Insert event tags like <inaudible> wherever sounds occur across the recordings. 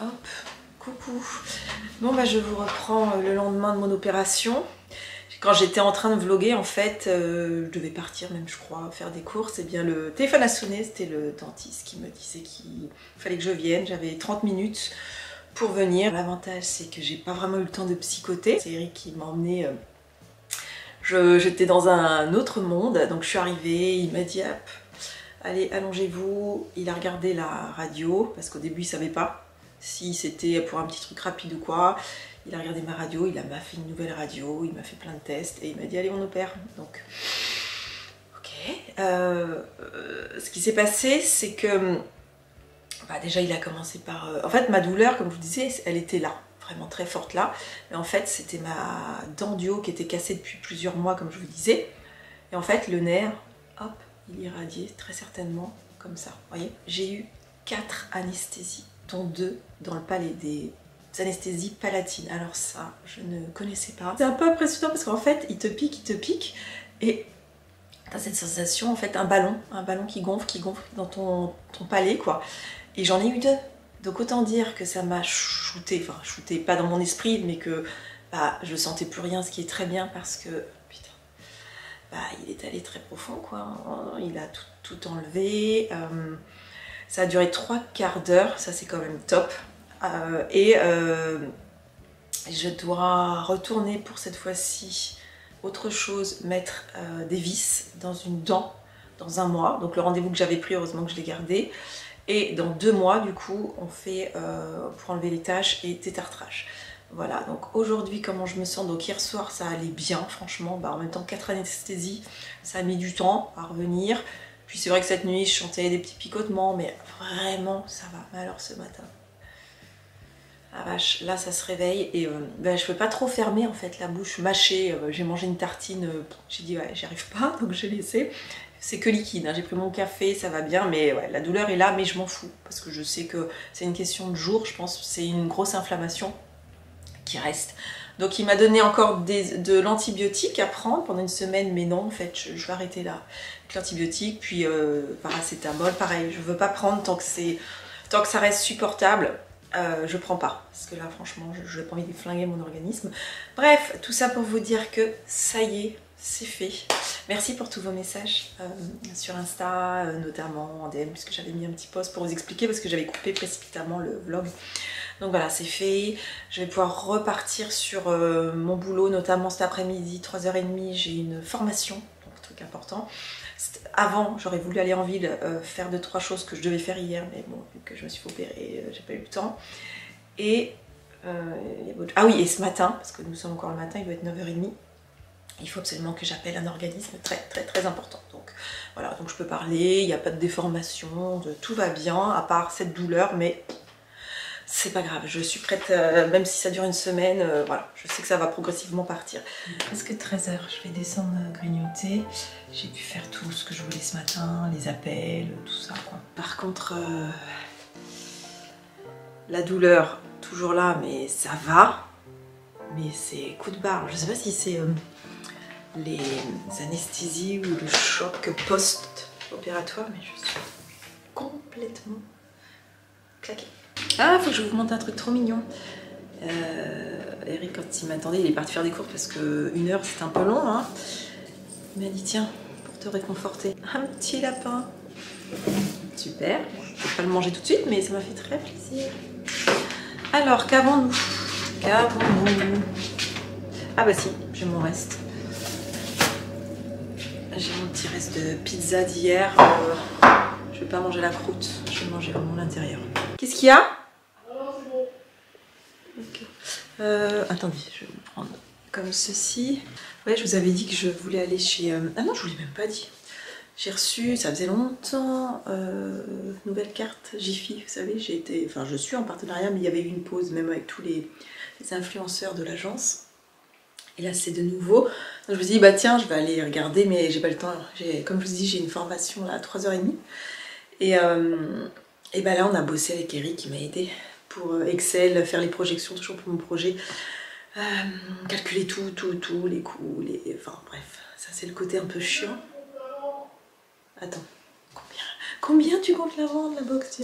Hop, coucou. Bon bah je vous reprends euh, le lendemain de mon opération. Quand j'étais en train de vlogger en fait, euh, je devais partir même je crois, faire des courses, et eh bien le téléphone a sonné, c'était le dentiste qui me disait qu'il fallait que je vienne, j'avais 30 minutes pour venir. L'avantage c'est que j'ai pas vraiment eu le temps de psychoter, c'est Eric qui m'a emmené, euh, j'étais dans un autre monde, donc je suis arrivée, il m'a dit hop, allez allongez-vous, il a regardé la radio, parce qu'au début il savait pas, si c'était pour un petit truc rapide ou quoi. Il a regardé ma radio, il m'a fait une nouvelle radio, il m'a fait plein de tests et il m'a dit allez on opère. Donc ok. Euh, ce qui s'est passé c'est que bah, déjà il a commencé par... Euh, en fait ma douleur comme je vous disais elle était là vraiment très forte là. Mais en fait, c'était ma dent du haut qui était cassée depuis plusieurs mois, comme je vous disais. Et en fait, le nerf, hop, il irradiait très certainement comme ça. Vous voyez J'ai eu quatre anesthésies dont deux dans le palais des anesthésies palatines. Alors ça, je ne connaissais pas. C'est un peu impressionnant parce qu'en fait, il te pique, il te pique, et t'as cette sensation, en fait, un ballon, un ballon qui gonfle, qui gonfle dans ton, ton palais, quoi. Et j'en ai eu deux. Donc autant dire que ça m'a shooté, enfin shooté pas dans mon esprit, mais que bah, je sentais plus rien, ce qui est très bien parce que, putain, bah, il est allé très profond, quoi. Il a tout, tout enlevé. Euh, ça a duré trois quarts d'heure, ça c'est quand même top. Euh, et euh, je dois retourner pour cette fois-ci autre chose, mettre euh, des vis dans une dent dans un mois. Donc le rendez-vous que j'avais pris, heureusement que je l'ai gardé. Et dans deux mois, du coup, on fait pour enlever les taches et détartrage. Voilà, donc aujourd'hui, comment je me sens? Donc hier soir, ça allait bien, franchement. Bah, en même temps, quatre anesthésies, ça a mis du temps à revenir. C'est vrai que cette nuit, je chantais des petits picotements, mais vraiment, ça va. Mais alors ce matin, ah vache, là ça se réveille et euh, ben, je peux pas trop fermer en fait la bouche mâchée. Euh, j'ai mangé une tartine, euh, j'ai dit ouais, j'y arrive pas, <laughs> donc j'ai laissé. C'est que liquide, hein. j'ai pris mon café, ça va bien, mais la douleur est là, mais je m'en fous parce que je sais que c'est une question de jour, je pense c'est une grosse inflammation qui reste. Donc il m'a donné encore de l'antibiotique à prendre pendant une semaine, mais non, en fait, je, vais arrêter là. L'antibiotique, puis euh, paracétamol, pareil, je veux pas prendre tant que, ça reste supportable. Euh, je prends pas, parce que là franchement je n'ai pas envie de flinguer mon organisme. Bref, tout ça pour vous dire que ça y est, c'est fait. Merci pour tous vos messages euh, sur Insta, notamment en DM, puisque j'avais mis un petit post pour vous expliquer, parce que j'avais coupé précipitamment le vlog. Donc voilà, c'est fait. Je vais pouvoir repartir sur euh, mon boulot, notamment cet après-midi, 3h30, j'ai une formation, donc truc important. Avant, j'aurais voulu aller en ville euh, faire deux trois choses que je devais faire hier, mais bon, vu que je me suis opérer, euh, j'ai pas eu le temps. Et ah oui, et ce matin, parce que nous sommes encore le matin, il doit être 9h30, il faut absolument que j'appelle un organisme très très très important. Donc voilà, donc je peux parler, il n'y a pas de déformation, tout va bien, à part cette douleur, mais c'est pas grave, je suis prête, euh, même si ça dure une semaine, euh, voilà, je sais que ça va progressivement partir. Presque 13h, je vais descendre grignoter. J'ai pu faire tout ce que je voulais ce matin, les appels, tout ça. Par contre, euh, la douleur, toujours là, mais ça va. Mais c'est coup de barre. Je sais pas si c'est les anesthésies ou le choc post-opératoire, mais je suis complètement claquée. Ah, faut que je vous montre un truc trop mignon. Euh, Eric, quand il m'attendait, il est parti faire des courses parce que une heure c'est un peu long. Hein. Il m'a dit tiens, pour te réconforter, un petit lapin. Super. Je vais pas le manger tout de suite, mais ça m'a fait très plaisir. Alors, qu'avons-nous? Qu'avons-nous? Ah bah si, j'ai mon reste. J'ai mon petit reste de pizza d'hier. Euh, je vais pas manger la croûte, je vais manger vraiment l'intérieur. Qu'est-ce qu'il y a euh, attendez, je vais vous prendre comme ceci. Ouais, je vous avais dit que je voulais aller chez... Euh, ah non, je vous l'ai même pas dit. J'ai reçu, ça faisait longtemps, euh, nouvelle carte Jiffy, vous savez, j'ai été... Enfin, je suis en partenariat, mais il y avait eu une pause, même avec tous les, influenceurs de l'agence. Et là, c'est de nouveau. Donc, je suis dit, bah tiens, je vais aller regarder, mais j'ai pas le temps. Comme je vous dis, j'ai une formation là, à 3h30. Et, et ben là, on a bossé avec Eric qui m'a aidé pour euh, Excel, faire les projections, toujours pour mon projet. Euh, calculer tout, tout, tout, les coûts, les... Enfin bref, ça c'est le côté un peu chiant. Attends, combien, combien tu comptes la vendre la box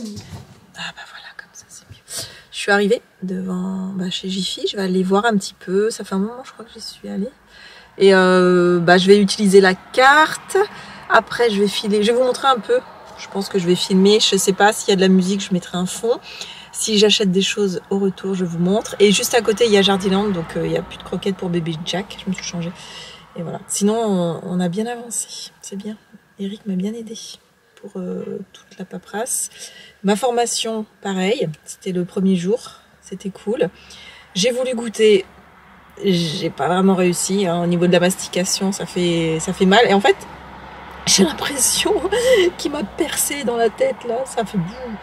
Ah bah voilà, comme ça c'est mieux. Je Je suis arrivée devant bah, chez Jiffy, je vais aller voir un petit peu. Ça fait un moment, je crois que j'y suis allée. Et euh, bah, je vais utiliser la carte. Après, je vais filer. Je vais vous montrer un peu. Je pense que je vais filmer. Je sais pas s'il y a de la musique, je mettrai un fond. Si j'achète des choses au retour, je vous montre. Et juste à côté, il y a Jardiland, donc euh, il n'y a plus de croquettes pour bébé Jack. Je me suis changée. Et voilà. Sinon, on, on a bien avancé. C'est bien. Eric m'a bien aidé pour euh, toute la paperasse. Ma formation, pareil. C'était le premier jour. C'était cool. J'ai voulu goûter. J'ai pas vraiment réussi. hein. Au niveau de la mastication, ça fait, ça fait mal. Et en fait, j'ai l'impression qu'il m'a percé dans la tête là. Ça fait boum.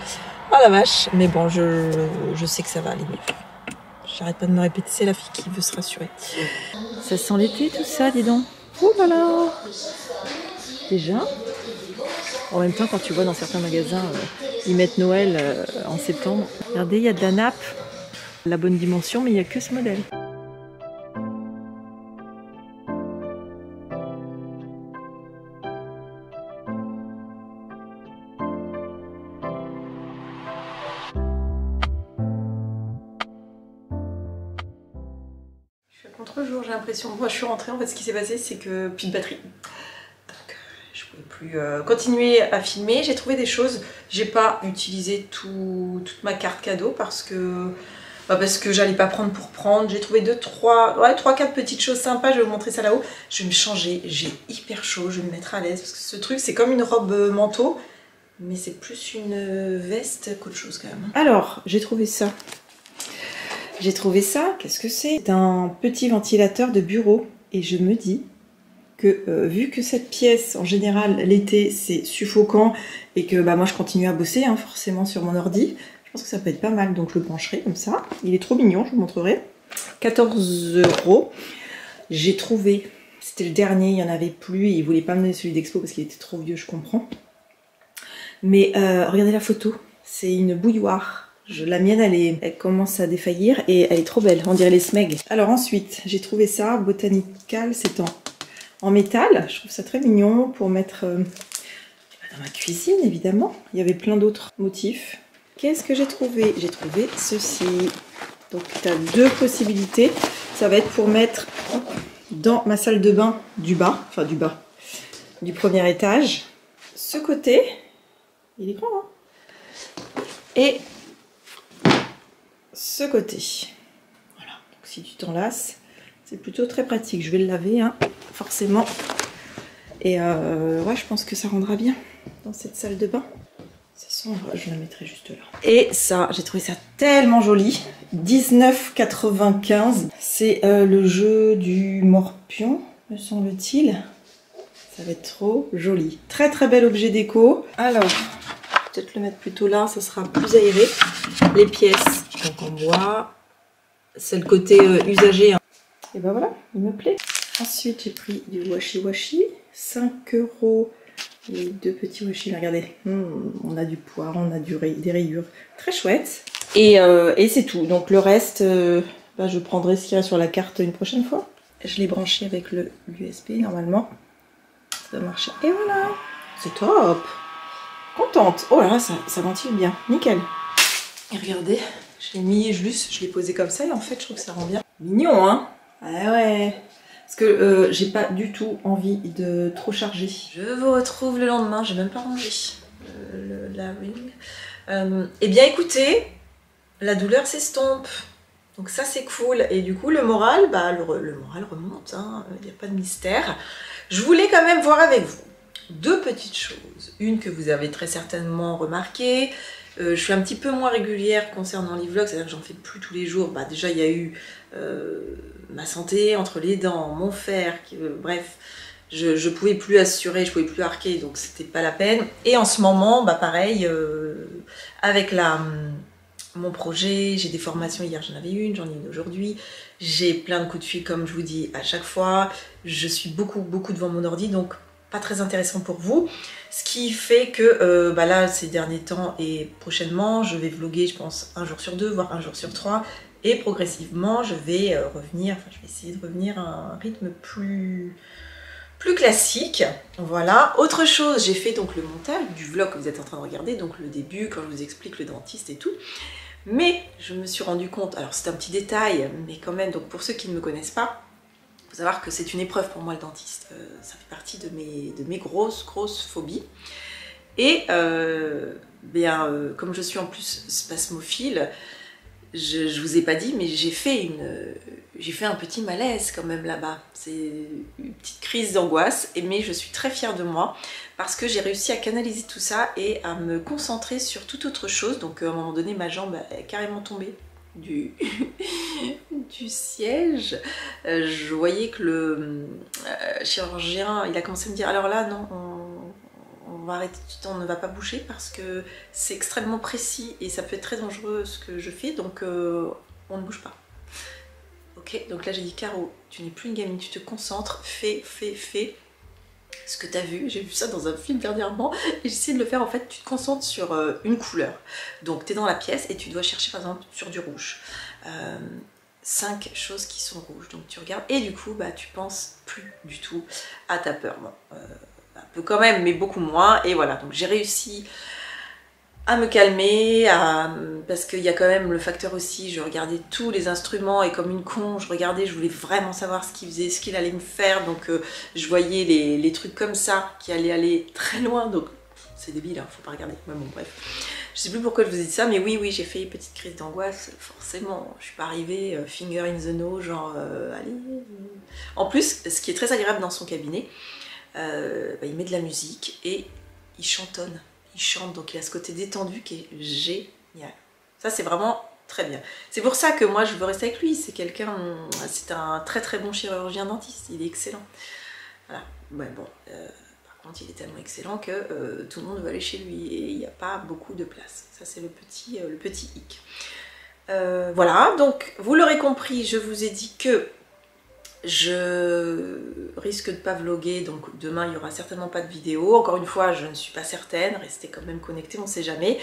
Ah la vache. Mais bon, je, je sais que ça va aller mieux. J'arrête pas de me répéter, c'est la fille qui veut se rassurer. Ça sent l'été tout ça, dis donc. Oh là là Déjà En même temps, quand tu vois dans certains magasins, euh, ils mettent Noël euh, en septembre. Regardez, il y a de la nappe, la bonne dimension, mais il n'y a que ce modèle. Contre-jour, j'ai l'impression. Moi, je suis rentrée, en fait, ce qui s'est passé, c'est que plus de batterie. Donc, euh, je pouvais plus euh, continuer à filmer. J'ai trouvé des choses. J'ai pas utilisé tout- toute ma carte cadeau parce que bah, parce que j'allais pas prendre pour prendre. J'ai trouvé deux, trois, ouais, trois, quatre petites choses sympas. Je vais vous montrer ça là-haut. Je vais me changer. J'ai hyper chaud. Je vais me mettre à l'aise parce que ce truc, c'est comme une robe euh, manteau, mais c'est plus une veste qu'autre chose quand même. Alors, j'ai trouvé ça. J'ai trouvé ça, qu'est-ce que c'est? C'est un petit ventilateur de bureau. Et je me dis que euh, vu que cette pièce, en général, l'été, c'est suffocant et que bah, moi je continue à bosser hein, forcément sur mon ordi, je pense que ça peut être pas mal. Donc je le pencherai comme ça. Il est trop mignon, je vous montrerai. 14 euros. J'ai trouvé, c'était le dernier, il n'y en avait plus. Et il voulait pas me donner celui d'Expo parce qu'il était trop vieux, je comprends. Mais euh, regardez la photo, c'est une bouilloire. Je- la mienne, elle, elle commence à défaillir et elle est trop belle. On dirait les smeg. Alors ensuite, j'ai trouvé ça, Botanical, c'est en, en métal. Je trouve ça très mignon pour mettre euh, dans ma cuisine, évidemment. Il y avait plein d'autres motifs. Qu'est-ce que j'ai trouvé? J'ai trouvé ceci. Donc tu as deux possibilités. Ça va être pour mettre dans ma salle de bain du bas, enfin du bas, du premier étage. Ce côté, il est grand, hein? Et côté. Voilà. Donc, si tu t'enlaces, c'est plutôt très pratique. Je vais le laver, hein, forcément. Et euh, ouais, je pense que ça rendra bien dans cette salle de bain. Ça sent, je la mettrai juste là. Et ça, j'ai trouvé ça tellement joli. 19,95. C'est euh, le jeu du morpion, me semble-t-il. Ça va être trop joli. Très très bel objet déco. Alors, peut-être le mettre plutôt là, ça sera plus aéré. Les pièces, donc en bois. C'est le côté euh, usagé. hein. Et ben voilà, il me plaît. Ensuite, j'ai pris du washi washi. 5 euros. Les deux petits washi, regardez. Hmm, on a du poire, on a du ray- des rayures. Très chouette. Et, euh, et c'est tout. Donc le reste, euh, bah, je prendrai ce qu'il y a sur la carte une prochaine fois. Je l'ai branché avec le l'USB normalement. Ça doit marcher. Et voilà. C'est top. Contente. Oh là là, ça, ça ventile bien. Nickel. Et regardez, je l'ai mis juste, je l'ai posé comme ça et en fait je trouve que ça rend bien. Mignon hein? Ah ouais Parce que euh, j'ai pas du tout envie de trop charger. Je vous retrouve le lendemain, j'ai même pas rangé euh, le, la ring. Euh, eh bien écoutez, la douleur s'estompe. Donc ça c'est cool. Et du coup le moral, bah le, moral remonte, il n'y a pas de mystère. Je voulais quand même voir avec vous deux petites choses. Une que vous avez très certainement remarqué. Euh, je suis un petit peu moins régulière concernant les vlogs, c'est-à-dire que j'en fais plus tous les jours. Bah, déjà, il y a eu euh, ma santé entre les dents, mon fer, euh, bref, je, je pouvais plus assurer, je pouvais plus arquer, donc c'était pas la peine. Et en ce moment, bah pareil, avec la, hum, mon projet, j'ai des formations, hier j'en avais une, j'en ai une aujourd'hui, j'ai plein de coups de fil comme je vous dis à chaque fois, je suis beaucoup beaucoup devant mon ordi, donc pas très intéressant pour vous. Ce qui fait que euh, bah là, ces derniers temps et prochainement, je vais vlogger, je pense, un jour sur deux, voire un jour sur trois. Et progressivement, je vais euh, revenir, enfin, je vais essayer de revenir à un rythme plus, plus classique. Voilà. Autre chose, j'ai fait donc le montage du vlog que vous êtes en train de regarder, donc le début, quand je vous explique le dentiste et tout. Mais je me suis rendu compte, alors c'est un petit détail, mais quand même, donc pour ceux qui ne me connaissent pas, savoir que c'est une épreuve pour moi le dentiste. Euh, ça fait partie de mes, de mes grosses, grosses phobies. Et euh, bien, euh, comme je suis en plus spasmophile, je, je vous ai pas dit, mais j'ai fait une, j'ai fait un petit malaise quand même là-bas. C'est une petite crise d'angoisse, mais je suis très fière de moi parce que j'ai réussi à canaliser tout ça et à me concentrer sur toute autre chose. Donc à un moment donné, ma jambe est carrément tombée du, <laughs> du siège. Euh, je voyais que le euh, chirurgien, il a commencé à me dire alors là, non, on, va arrêter on ne va pas bouger parce que c'est extrêmement précis et ça peut être très dangereux ce que je fais, donc euh, on ne bouge pas. Ok, donc là j'ai dit Caro, tu n'es plus une gamine, tu te concentres, fais, fais, fais ce que tu as vu. J'ai vu ça dans un film dernièrement et j'essaie de le faire en fait, tu te concentres sur une couleur. Donc tu es dans la pièce et tu dois chercher par exemple sur du rouge. Cinq choses qui sont rouges. Donc tu regardes et du coup bah tu penses plus du tout à ta peur. Bon, euh, un peu quand même, mais beaucoup moins. Et voilà, donc j'ai réussi à me calmer, parce qu'il y a quand même le facteur aussi, je regardais tous les instruments et comme une con, je regardais, je voulais vraiment savoir ce qu'il faisait, ce qu'il allait me faire, donc euh, je voyais les, les, trucs comme ça qui allaient aller très loin, donc c'est débile, hein, faut pas regarder, mais bon bref. Je sais plus pourquoi je vous ai dit ça, mais oui, oui, j'ai fait une petite crise d'angoisse, forcément, je suis pas arrivée euh, finger in the nose, genre, euh, allez. En plus, ce qui est très agréable dans son cabinet, euh, bah, il met de la musique et il chantonne il chante, donc il a ce côté détendu qui est génial. Ça, c'est vraiment très bien. C'est pour ça que moi, je veux rester avec lui. C'est quelqu'un, c'est un très très bon chirurgien dentiste. Il est excellent. Voilà. Ouais, bon, il est tellement excellent que euh, tout le monde veut aller chez lui et il n'y a pas beaucoup de place. Ça, c'est le petit, euh, le petit hic. voilà, donc vous l'aurez compris, je vous ai dit que je risque de pas vloguer, donc demain il y aura certainement pas de vidéo. Encore une fois, je ne suis pas certaine, restez quand même connectés, on ne sait jamais.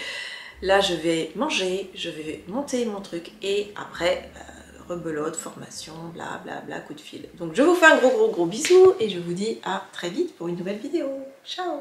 Là, je vais manger, je vais monter mon truc et après, euh, rebelote, formation, bla bla bla, coup de fil. Donc je vous fais un gros gros gros bisou et je vous dis à très vite pour une nouvelle vidéo. Ciao